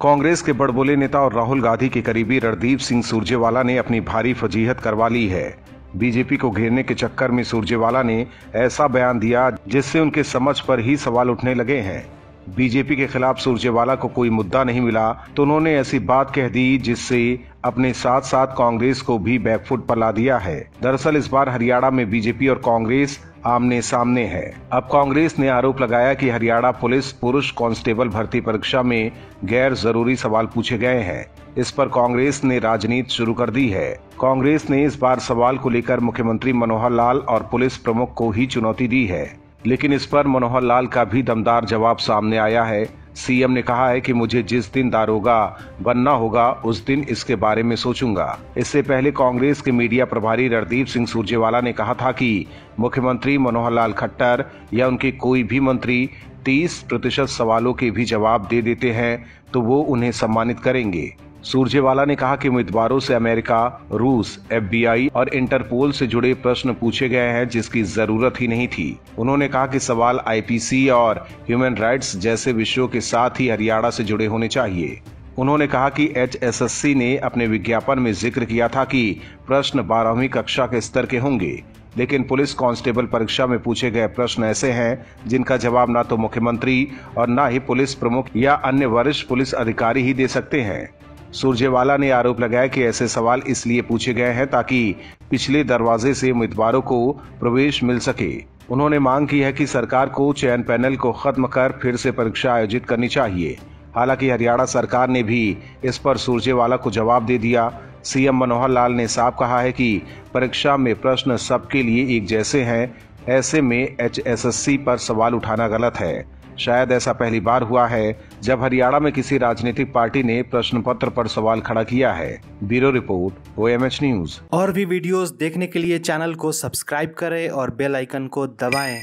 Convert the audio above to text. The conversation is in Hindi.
कांग्रेस के बड़बोले नेता और राहुल गांधी के करीबी रणदीप सिंह सुरजेवाला ने अपनी भारी फजीहत करवा ली है। बीजेपी को घेरने के चक्कर में सुरजेवाला ने ऐसा बयान दिया जिससे उनके समझ पर ही सवाल उठने लगे हैं। बीजेपी के खिलाफ सुरजेवाला को कोई मुद्दा नहीं मिला तो उन्होंने ऐसी बात कह दी जिससे अपने साथ साथ कांग्रेस को भी बैकफुट पर ला दिया है। दरअसल इस बार हरियाणा में बीजेपी और कांग्रेस आमने सामने है। अब कांग्रेस ने आरोप लगाया कि हरियाणा पुलिस पुरुष कांस्टेबल भर्ती परीक्षा में गैर ज़रूरी सवाल पूछे गए हैं। इस पर कांग्रेस ने राजनीति शुरू कर दी है। कांग्रेस ने इस बार सवाल को लेकर मुख्यमंत्री मनोहर लाल और पुलिस प्रमुख को ही चुनौती दी है। लेकिन इस पर मनोहर लाल का भी दमदार जवाब सामने आया है। सीएम ने कहा है कि मुझे जिस दिन दारोगा बनना होगा, उस दिन इसके बारे में सोचूँगा। इससे पहले कांग्रेस के मीडिया प्रभारी रणदीप सिंह सुरजेवाला ने कहा था कि मुख्यमंत्री मनोहर लाल खट्टर या उनके कोई भी मंत्री 30 प्रतिशत सवालों के भी जवाब दे देते हैं तो वो उन्हें सम्मानित करेंगे। सुरजेवाला ने कहा कि उम्मीदवारों से अमेरिका, रूस, एफबीआई और इंटरपोल से जुड़े प्रश्न पूछे गए हैं, जिसकी ज़रूरत ही नहीं थी। उन्होंने कहा कि सवाल आईपीसी और ह्यूमन राइट्स जैसे विषयों के साथ ही हरियाणा से जुड़े होने चाहिए। उन्होंने कहा कि एचएसएससी ने अपने विज्ञापन में ज़िक्र किया था कि प्रश्न बारहवीं कक्षा के स्तर के होंगे। लेकिन पुलिस कांस्टेबल परीक्षा में पूछे गए प्रश्न ऐसे हैं, जिनका जवाब ना तो मुख्यमंत्री और न ही पुलिस प्रमुख या अन्य वरिष्ठ पुलिस अधिकारी ही दे सकते हैं। सुरजेवाला ने आरोप लगाया कि ऐसे सवाल इसलिए पूछे गए हैं ताकि पिछले दरवाजे से उम्मीदवारों को प्रवेश मिल सके। उन्होंने मांग की है कि सरकार को चयन पैनल को खत्म कर फिर से परीक्षा आयोजित करनी चाहिए। हालाँकि हरियाणा सरकार ने भी इस पर सुरजेवाला को जवाब दे दिया। सीएम मनोहर लाल ने साफ़ कहा है कि परीक्षा में प्रश्न सबके लिए एक जैसे हैं, ऐसे में एचएसएससी पर सवाल उठाना गलत है। शायद ऐसा पहली बार हुआ है जब हरियाणा में किसी राजनीतिक पार्टी ने प्रश्न पत्र पर सवाल खड़ा किया है ब्यूरो रिपोर्ट ओएमएच न्यूज़ और भी वीडियोस देखने के लिए चैनल को सब्सक्राइब करें और बेल आइकन को दबाएँ।